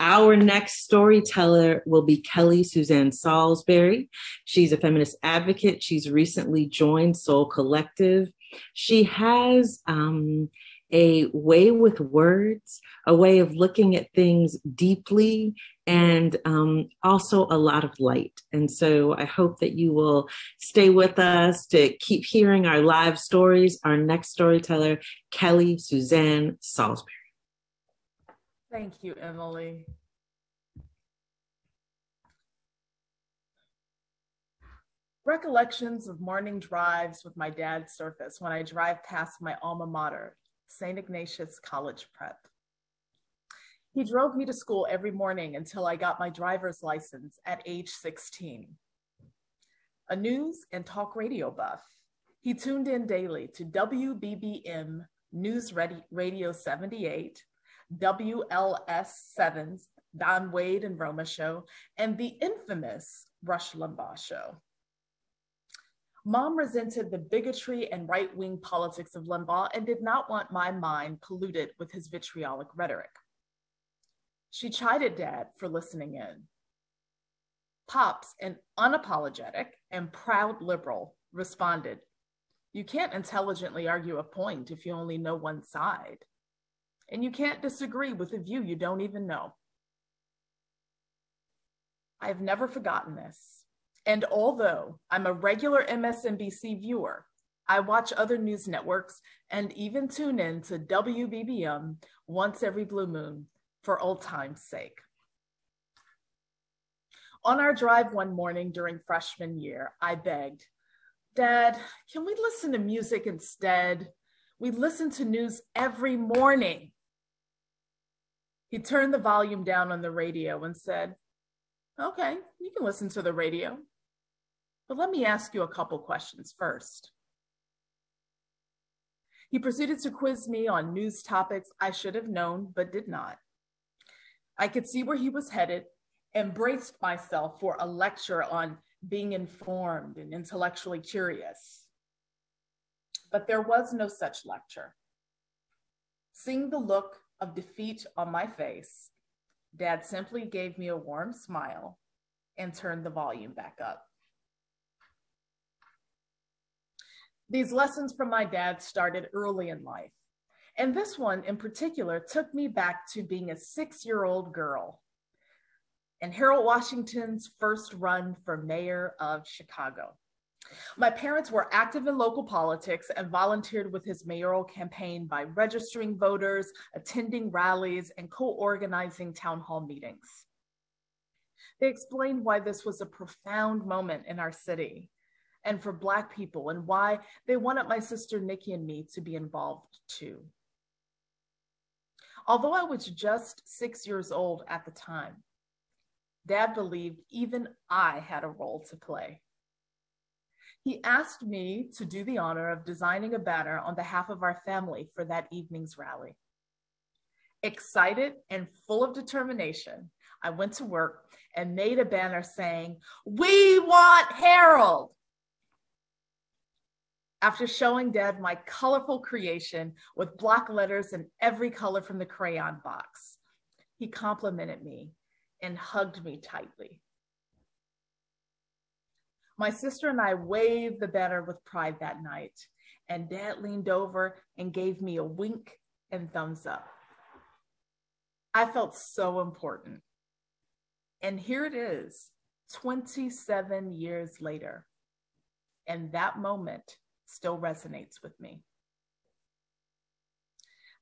Our next storyteller will be Kelly Suzanne Saulsberry. She's a feminist advocate. She's recently joined SOL Collective. She has um, a way with words, a way of looking at things deeply, and um, also a lot of light. And so I hope that you will stay with us to keep hearing our live stories. Our next storyteller, Kelly Suzanne Saulsberry. Thank you, Emily. Recollections of morning drives with my dad surface when I drive past my alma mater, St. Ignatius College Prep. He drove me to school every morning until I got my driver's license at age 16. A news and talk radio buff, he tuned in daily to WBBM News Radio 78, WLS 7's Don Wade and Roma show, and the infamous Rush Limbaugh show. Mom resented the bigotry and right wing politics of Limbaugh and did not want my mind polluted with his vitriolic rhetoric. She chided Dad for listening in. Pops, an unapologetic and proud liberal, responded, You can't intelligently argue a point if you only know one side. And you can't disagree with a view you don't even know. I've never forgotten this. And although I'm a regular MSNBC viewer, I watch other news networks and even tune in to WBBM once every blue moon for old time's sake. On our drive one morning during freshman year, I begged, Dad, can we listen to music instead? We listen to news every morning. He turned the volume down on the radio and said, Okay, you can listen to the radio. But let me ask you a couple questions first. He proceeded to quiz me on news topics I should have known but did not. I could see where he was headed and braced myself for a lecture on being informed and intellectually curious. But there was no such lecture. Seeing the look of defeat on my face, Dad simply gave me a warm smile and turned the volume back up. These lessons from my dad started early in life. And this one in particular took me back to being a six year old girl and Harold Washington's first run for mayor of Chicago. My parents were active in local politics and volunteered with his mayoral campaign by registering voters, attending rallies, and co organizing town hall meetings. They explained why this was a profound moment in our city and for Black people and why they wanted my sister Nikki and me to be involved too. Although I was just six years old at the time, Dad believed even I had a role to play. He asked me to do the honor of designing a banner on behalf of our family for that evening's rally. Excited and full of determination, I went to work and made a banner saying, We want Harold. After showing Dad my colorful creation with block letters in every color from the crayon box, he complimented me and hugged me tightly. My sister and I waved the banner with pride that night, and Dad leaned over and gave me a wink and thumbs up. I felt so important. And here it is, 27 years later. And that moment still resonates with me.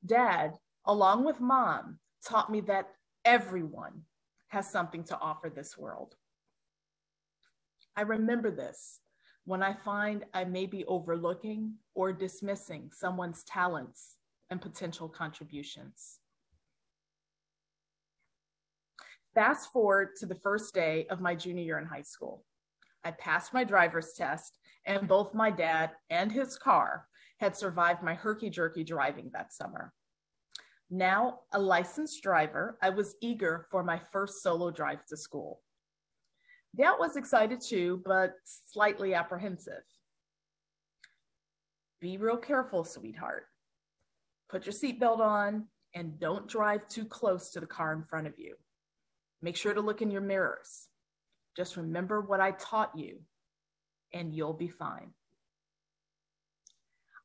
Dad, along with mom, taught me that everyone has something to offer this world. I remember this when I find I may be overlooking or dismissing someone's talents and potential contributions. Fast forward to the first day of my junior year in high school. I passed my driver's test, and both my dad and his car had survived my herky jerky driving that summer. Now a licensed driver, I was eager for my first solo drive to school. Dad was excited too, but slightly apprehensive. Be real careful, sweetheart. Put your seatbelt on and don't drive too close to the car in front of you. Make sure to look in your mirrors. Just remember what I taught you, and you'll be fine.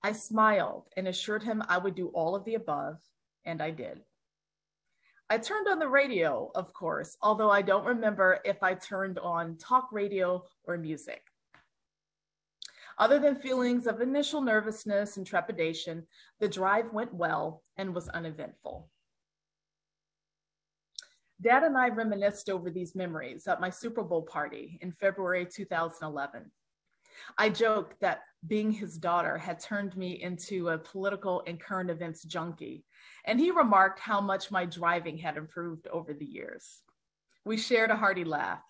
I smiled and assured him I would do all of the above, and I did. I turned on the radio, of course, although I don't remember if I turned on talk radio or music. Other than feelings of initial nervousness and trepidation, the drive went well and was uneventful. Dad and I reminisced over these memories at my Super Bowl party in February 2011. I joked that being his daughter had turned me into a political and current events junkie, and he remarked how much my driving had improved over the years. We shared a hearty laugh.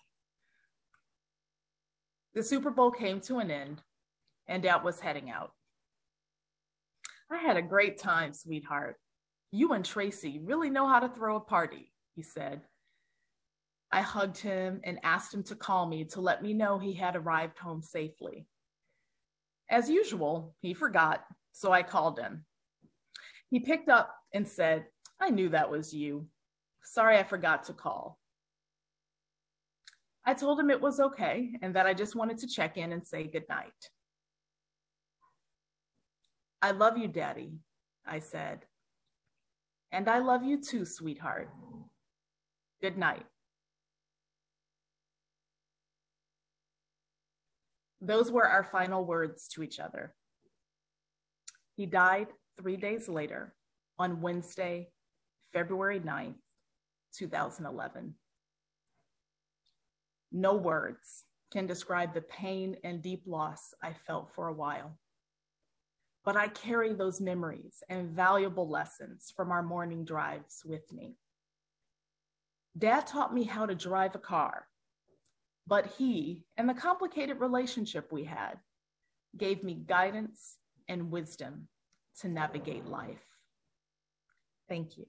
The Super Bowl came to an end, and Dad was heading out. I had a great time, sweetheart. You and Tracy really know how to throw a party he said. I hugged him and asked him to call me to let me know he had arrived home safely. As usual, he forgot, so I called him. He picked up and said, I knew that was you. Sorry I forgot to call. I told him it was okay and that I just wanted to check in and say goodnight. I love you, Daddy, I said. And I love you too, sweetheart. Good night. Those were our final words to each other. He died three days later on Wednesday, February 9th, 2011. No words can describe the pain and deep loss I felt for a while. But I carry those memories and valuable lessons from our morning drives with me. Dad taught me how to drive a car, but he and the complicated relationship we had gave me guidance and wisdom to navigate life. Thank you.